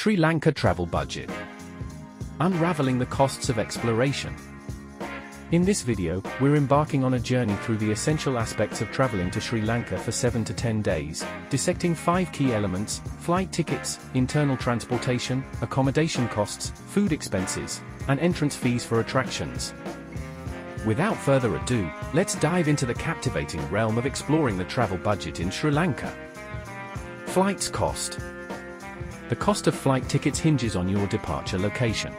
Sri Lanka Travel Budget Unraveling the Costs of Exploration In this video, we're embarking on a journey through the essential aspects of traveling to Sri Lanka for 7 to 10 days, dissecting 5 key elements, flight tickets, internal transportation, accommodation costs, food expenses, and entrance fees for attractions. Without further ado, let's dive into the captivating realm of exploring the travel budget in Sri Lanka. Flights cost. The cost of flight tickets hinges on your departure location.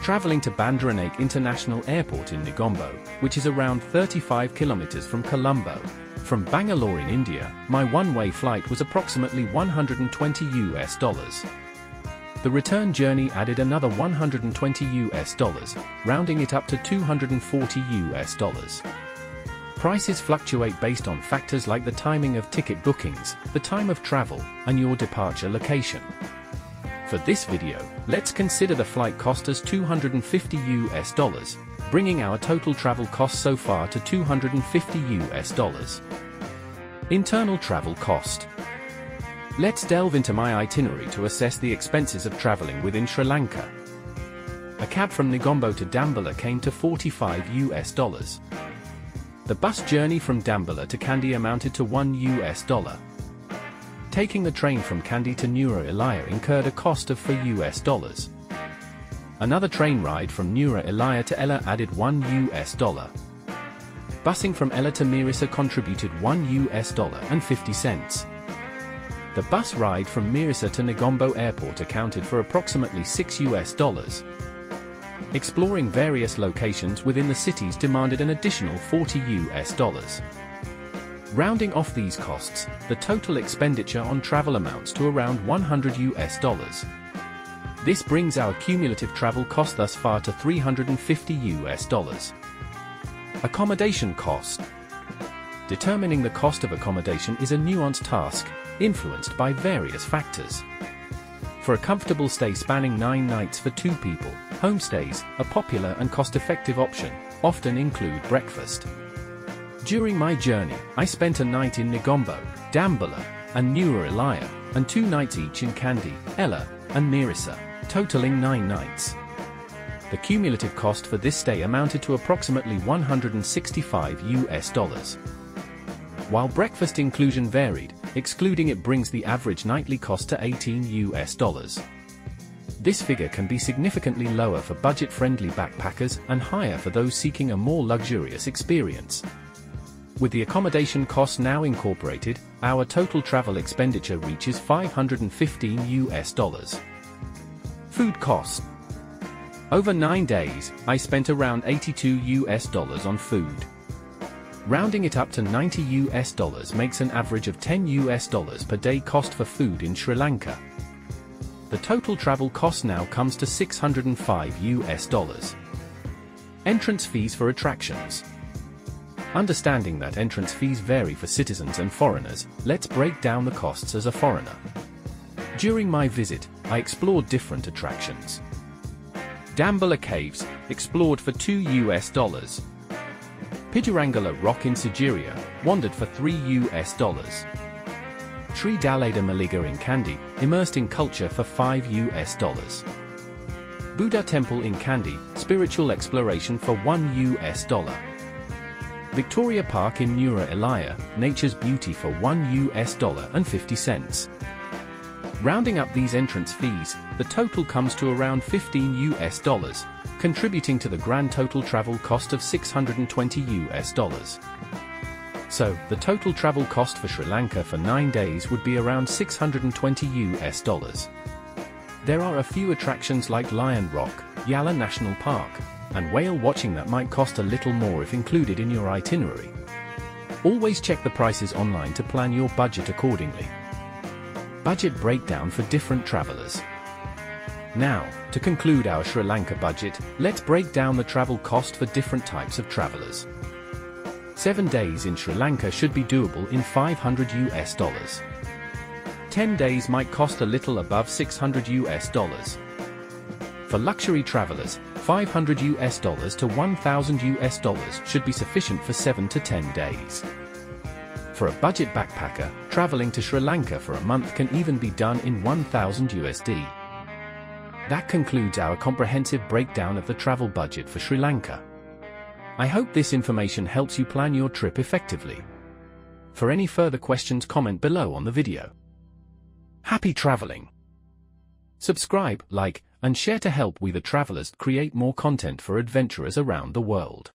Traveling to Bandaranaike International Airport in Negombo, which is around 35 kilometers from Colombo. From Bangalore in India, my one-way flight was approximately 120 US dollars. The return journey added another 120 US dollars, rounding it up to 240 US dollars. Prices fluctuate based on factors like the timing of ticket bookings, the time of travel, and your departure location. For this video, let's consider the flight cost as 250 US dollars, bringing our total travel cost so far to 250 US dollars. Internal travel cost. Let's delve into my itinerary to assess the expenses of traveling within Sri Lanka. A cab from Negombo to Dambulla came to 45 US dollars. The bus journey from Dambulla to Kandy amounted to 1 US dollar. Taking the train from Kandy to Nuwara Eliya incurred a cost of 4 US dollars. Another train ride from Nuwara Eliya to Ella added 1 US dollar. Busing from Ella to Mirissa contributed 1 US dollar and 50 cents. The bus ride from Mirissa to Negombo Airport accounted for approximately 6 US dollars. Exploring various locations within the cities demanded an additional 40 US dollars. Rounding off these costs, the total expenditure on travel amounts to around 100 US dollars. This brings our cumulative travel cost thus far to 350 US dollars. Accommodation cost. Determining the cost of accommodation is a nuanced task, influenced by various factors. For a comfortable stay spanning 9 nights for 2 people, homestays, a popular and cost-effective option, often include breakfast. During my journey, I spent a night in Negombo, Dambulla, and Nuwara Eliya, and two nights each in Kandy, Ella, and Mirissa, totaling 9 nights. The cumulative cost for this stay amounted to approximately 165 US dollars. While breakfast inclusion varied, excluding it brings the average nightly cost to 18 US dollars. This figure can be significantly lower for budget-friendly backpackers and higher for those seeking a more luxurious experience. With the accommodation costs now incorporated, our total travel expenditure reaches 515 US dollars. Food costs. Over 9 days, I spent around 82 US dollars on food. Rounding it up to 90 US dollars makes an average of 10 US dollars per day cost for food in Sri Lanka. The total travel cost now comes to 605 US dollars. Entrance fees for attractions. Understanding that entrance fees vary for citizens and foreigners, let's break down the costs as a foreigner. During my visit, I explored different attractions. Dambulla Caves, explored for 2 US dollars. Pidurangala Rock in Sigiriya, wandered for 3 US dollars. Sri Dalada Maligawa in Kandy, immersed in culture for 5 US dollars. Buddha Temple in Kandy, spiritual exploration for 1 US dollar. Victoria Park in Nuwara Eliya, nature's beauty for 1 US dollar and 50 cents. Rounding up these entrance fees, the total comes to around 15 US dollars, contributing to the grand total travel cost of 620 US dollars. So, the total travel cost for Sri Lanka for 9 days would be around 620 US dollars. There are a few attractions like Lion Rock, Yala National Park, and whale watching that might cost a little more if included in your itinerary. Always check the prices online to plan your budget accordingly. Budget breakdown for different travelers. Now, to conclude our Sri Lanka budget, let's break down the travel cost for different types of travelers. 7 days in Sri Lanka should be doable in 500 US dollars. 10 days might cost a little above 600 US dollars. For luxury travelers, 500 US dollars to 1000 US dollars should be sufficient for 7 to 10 days. For a budget backpacker, traveling to Sri Lanka for a month can even be done in 1000 USD. That concludes our comprehensive breakdown of the travel budget for Sri Lanka. I hope this information helps you plan your trip effectively. For any further questions comment below on the video. Happy traveling! Subscribe, like, and share to help we the travelers create more content for adventurers around the world.